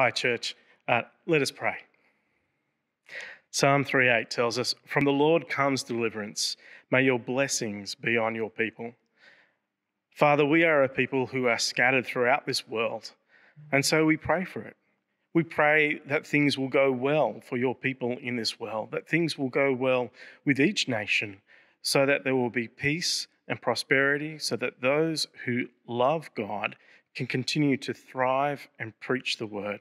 Hi, church. Uh, let us pray. Psalm 3:8 tells us, "From the Lord comes deliverance. May your blessings be on your people." Father, we are a people who are scattered throughout this world, and so we pray for it. We pray that things will go well for your people in this world, that things will go well with each nation, so that there will be peace and prosperity, so that those who love God can continue to thrive and preach the word.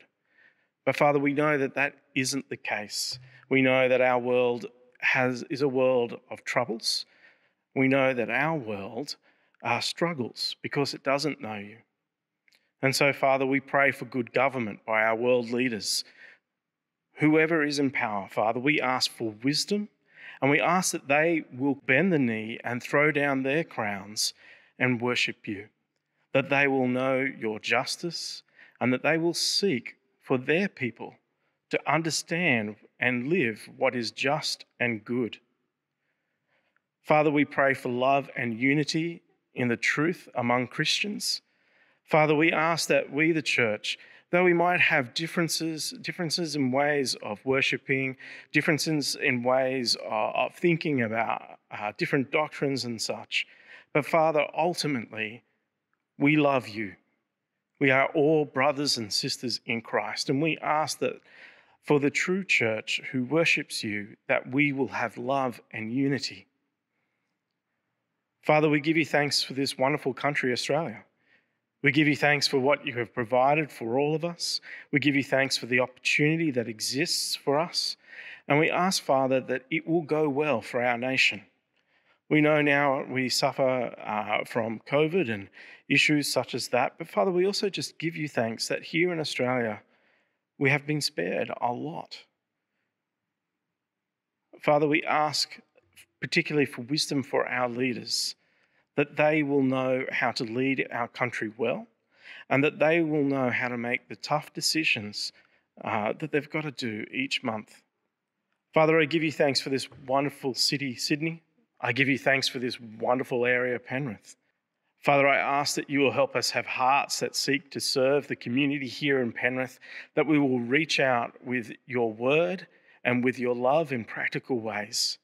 But Father, we know that that isn't the case. We know that our world has, is a world of troubles. We know that our world uh, struggles because it doesn't know you. And so, Father, we pray for good government by our world leaders. Whoever is in power, Father, we ask for wisdom and we ask that they will bend the knee and throw down their crowns and worship you, that they will know your justice and that they will seek for their people to understand and live what is just and good. Father, we pray for love and unity in the truth among Christians. Father, we ask that we, the church, though we might have differences, differences in ways of worshipping, differences in ways of thinking about uh, different doctrines and such, but Father, ultimately, we love you. We are all brothers and sisters in Christ, and we ask that for the true church who worships you, that we will have love and unity. Father, we give you thanks for this wonderful country, Australia. We give you thanks for what you have provided for all of us. We give you thanks for the opportunity that exists for us. And we ask, Father, that it will go well for our nation. We know now we suffer uh, from COVID and issues such as that. But Father, we also just give you thanks that here in Australia, we have been spared a lot. Father, we ask particularly for wisdom for our leaders that they will know how to lead our country well, and that they will know how to make the tough decisions uh, that they've got to do each month. Father, I give you thanks for this wonderful city, Sydney. I give you thanks for this wonderful area, Penrith. Father, I ask that you will help us have hearts that seek to serve the community here in Penrith, that we will reach out with your word and with your love in practical ways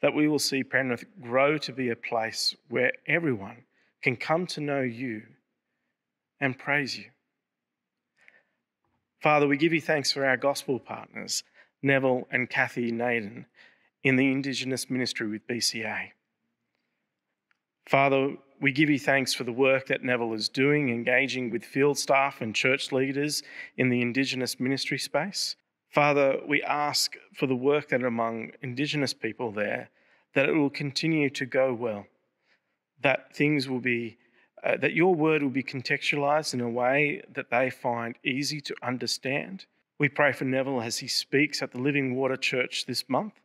that we will see Penrith grow to be a place where everyone can come to know you and praise you. Father, we give you thanks for our gospel partners, Neville and Kathy Naden, in the Indigenous ministry with BCA. Father, we give you thanks for the work that Neville is doing, engaging with field staff and church leaders in the Indigenous ministry space. Father, we ask for the work that among Indigenous people there, that it will continue to go well, that things will be, uh, that your word will be contextualized in a way that they find easy to understand. We pray for Neville as he speaks at the Living Water Church this month.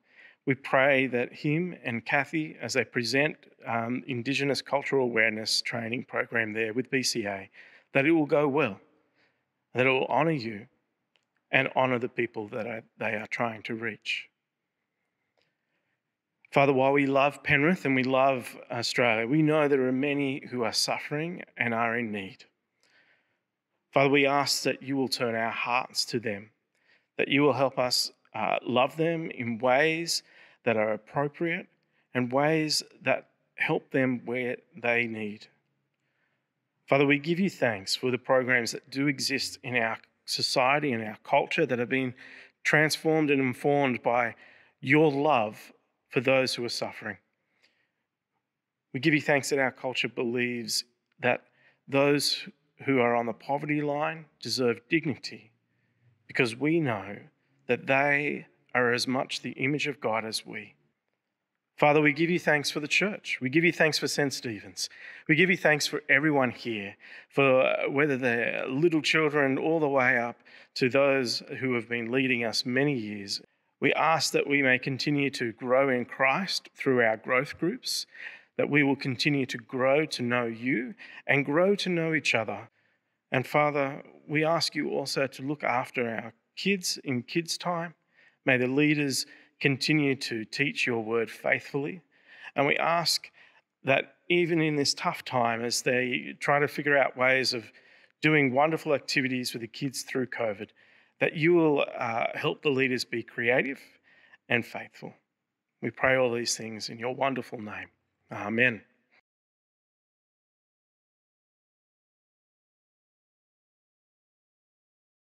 We pray that him and Kathy, as they present um, Indigenous cultural awareness training program there with BCA, that it will go well, that it will honour you and honor the people that are, they are trying to reach. Father, while we love Penrith and we love Australia, we know there are many who are suffering and are in need. Father, we ask that you will turn our hearts to them, that you will help us uh, love them in ways that are appropriate and ways that help them where they need. Father, we give you thanks for the programs that do exist in our society and our culture that have been transformed and informed by your love for those who are suffering. We give you thanks that our culture believes that those who are on the poverty line deserve dignity because we know that they are as much the image of God as we. Father, we give you thanks for the church. We give you thanks for St. Stephen's. We give you thanks for everyone here, for uh, whether they're little children all the way up to those who have been leading us many years. We ask that we may continue to grow in Christ through our growth groups, that we will continue to grow to know you and grow to know each other. And Father, we ask you also to look after our kids in kids' time. May the leaders continue to teach your word faithfully. And we ask that even in this tough time, as they try to figure out ways of doing wonderful activities with the kids through COVID, that you will uh, help the leaders be creative and faithful. We pray all these things in your wonderful name. Amen.